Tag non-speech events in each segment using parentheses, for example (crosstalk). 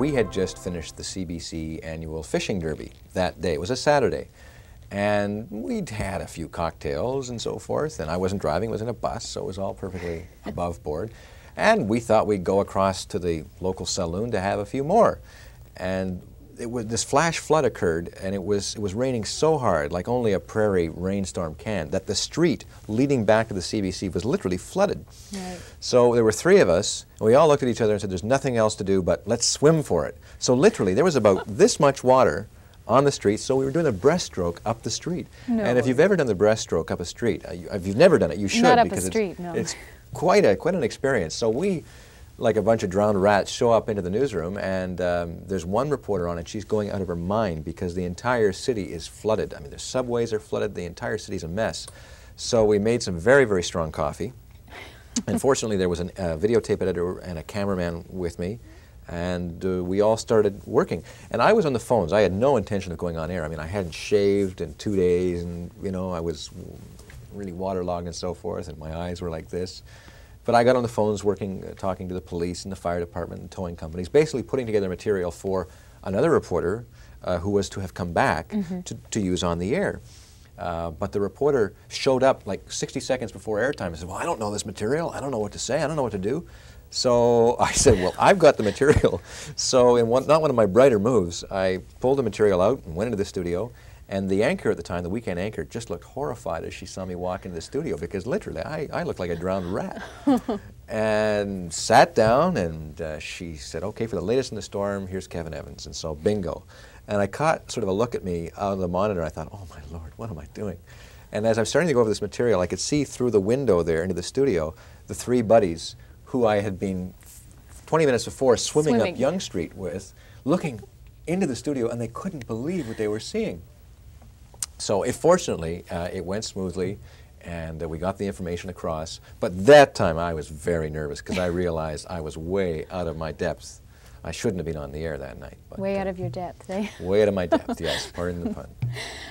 we had just finished the CBC annual fishing derby that day. It was a Saturday. And we'd had a few cocktails and so forth, and I wasn't driving, I was in a bus, so it was all perfectly (laughs) above board. And we thought we'd go across to the local saloon to have a few more. And was, this flash flood occurred, and it was, it was raining so hard, like only a prairie rainstorm can, that the street leading back to the CBC was literally flooded. Right. So there were three of us, and we all looked at each other and said, there's nothing else to do but let's swim for it. So literally, there was about (laughs) this much water on the street, so we were doing a breaststroke up the street. No. And if you've ever done the breaststroke up a street, uh, you, if you've never done it, you should Not up because a street, it's, no. it's quite a quite an experience. So we, like a bunch of drowned rats, show up into the newsroom, and um, there's one reporter on it. She's going out of her mind because the entire city is flooded. I mean, the subways are flooded. The entire city's a mess. So we made some very very strong coffee. and fortunately, there was a videotape editor and a cameraman with me and uh, we all started working. And I was on the phones. I had no intention of going on air. I mean, I hadn't shaved in two days, and you know, I was really waterlogged and so forth, and my eyes were like this. But I got on the phones working, uh, talking to the police and the fire department and towing companies, basically putting together material for another reporter uh, who was to have come back mm -hmm. to, to use on the air. Uh, but the reporter showed up like 60 seconds before airtime and said, Well, I don't know this material. I don't know what to say. I don't know what to do. So (laughs) I said, well, I've got the material. So in one, not one of my brighter moves, I pulled the material out and went into the studio. And the anchor at the time, the weekend anchor, just looked horrified as she saw me walk into the studio because literally I, I looked like a drowned rat. (laughs) and sat down and uh, she said, okay, for the latest in the storm, here's Kevin Evans. And so bingo. And I caught sort of a look at me out of the monitor. I thought, oh my Lord, what am I doing? And as I'm starting to go over this material, I could see through the window there into the studio the three buddies who I had been 20 minutes before swimming, swimming. up Young Street with, looking into the studio, and they couldn't believe what they were seeing. So it, fortunately, uh, it went smoothly, and uh, we got the information across. But that time I was very nervous because I (laughs) realized I was way out of my depth. I shouldn't have been on the air that night. But, way out uh, of your depth, eh? Way out of my depth, (laughs) yes, pardon the pun.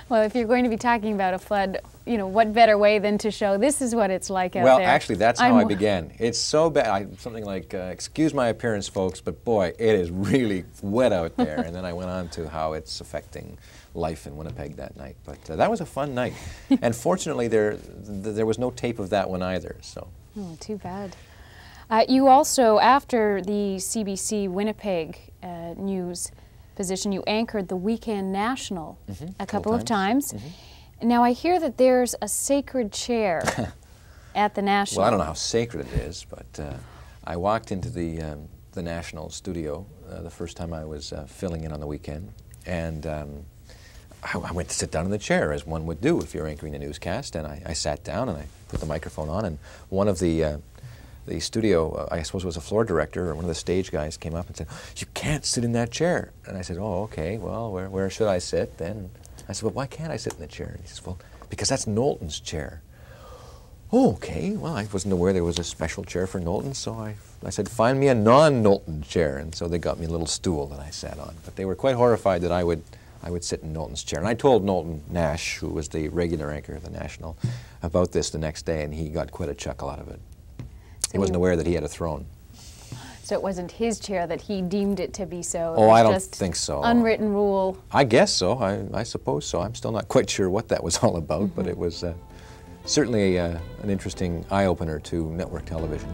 Well, if you're going to be talking about a flood, you know, what better way than to show this is what it's like out well, there? Well, actually, that's how I'm i began. It's so bad. I, something like, uh, excuse my appearance, folks, but boy, it is really wet out there. (laughs) and then I went on to how it's affecting life in Winnipeg that night. But uh, that was a fun night. (laughs) and fortunately, there, th there was no tape of that one either. So. Oh, too bad. Uh, you also, after the CBC Winnipeg uh, news position, you anchored the Weekend National mm -hmm. a couple times. of times. Mm -hmm. Now I hear that there's a sacred chair (laughs) at the National. Well, I don't know how sacred it is, but uh, I walked into the um, the National studio uh, the first time I was uh, filling in on the weekend, and um, I, I, went to sit down in the chair as one would do if you're anchoring a newscast, and I, I sat down and I put the microphone on, and one of the uh, the studio, uh, I suppose it was a floor director or one of the stage guys came up and said, you can't sit in that chair. And I said, oh, okay, well, where, where should I sit then? I said, well, why can't I sit in the chair? And he says, well, because that's Knowlton's chair. Oh, okay, well, I wasn't aware there was a special chair for Knowlton, so I, I said, find me a non-Knowlton chair. And so they got me a little stool that I sat on. But they were quite horrified that I would, I would sit in Knowlton's chair. And I told Knowlton Nash, who was the regular anchor of the National, about this the next day, and he got quite a chuckle out of it. He wasn't aware that he had a throne. So it wasn't his chair that he deemed it to be so. Oh, I don't think so. Unwritten rule. I guess so. I, I suppose so. I'm still not quite sure what that was all about, mm -hmm. but it was uh, certainly uh, an interesting eye opener to network television.